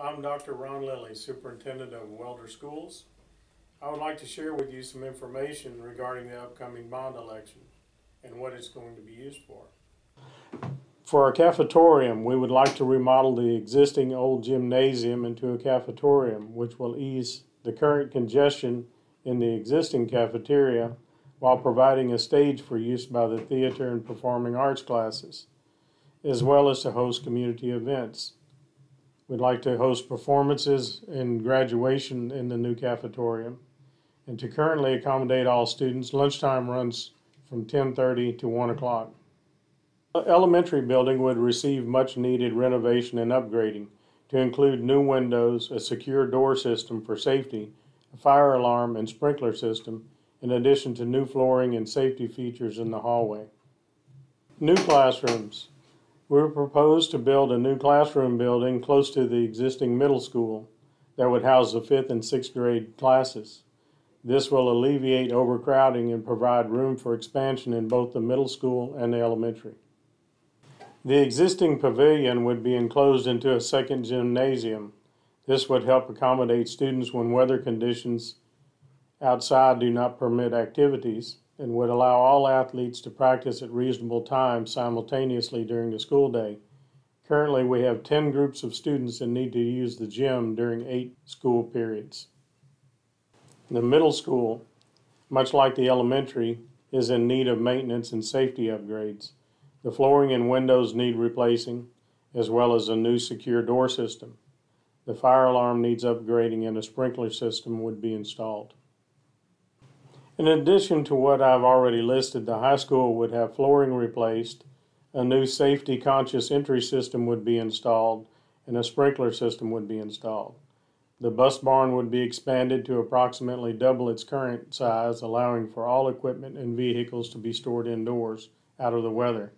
I'm Dr. Ron Lilly, Superintendent of Waelder Schools. I would like to share with you some information regarding the upcoming bond election and what it's going to be used for. For our cafetorium, we would like to remodel the existing old gymnasium into a cafetorium, which will ease the current congestion in the existing cafeteria while providing a stage for use by the theater and performing arts classes, as well as to host community events. We'd like to host performances and graduation in the new cafetorium. And to currently accommodate all students, lunchtime runs from 10:30 to 1 o'clock. The elementary building would receive much needed renovation and upgrading to include new windows, a secure door system for safety, a fire alarm and sprinkler system, in addition to new flooring and safety features in the hallway. New classrooms. We propose to build a new classroom building close to the existing middle school that would house the fifth and sixth grade classes. This will alleviate overcrowding and provide room for expansion in both the middle school and the elementary. The existing pavilion would be enclosed into a second gymnasium. This would help accommodate students when weather conditions outside do not permit activities and would allow all athletes to practice at reasonable times simultaneously during the school day. Currently, we have 10 groups of students that need to use the gym during eight school periods. The middle school, much like the elementary, is in need of maintenance and safety upgrades. The flooring and windows need replacing, as well as a new secure door system. The fire alarm needs upgrading and a sprinkler system would be installed. In addition to what I've already listed, the high school would have flooring replaced, a new safety conscious entry system would be installed, and a sprinkler system would be installed. The bus barn would be expanded to approximately double its current size, allowing for all equipment and vehicles to be stored indoors out of the weather,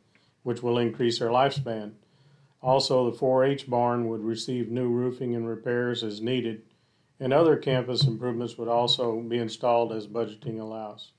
which will increase their lifespan. Also, the 4 H barn would receive new roofing and repairs as needed and other campus improvements would also be installed as budgeting allows.